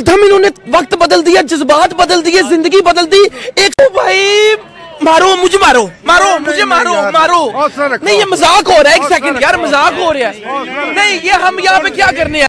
एकदम इन्होंने वक्त बदल दिया जज्बात बदल दिए ज़िंदगी बदल दी। एक भाई मारो मुझे मारो मारो मुझे मारो मारो। नहीं ये मज़ाक हो रहा है एक सेकंड यार मज़ाक हो रहा है। नहीं ये हम यहाँ पे क्या करने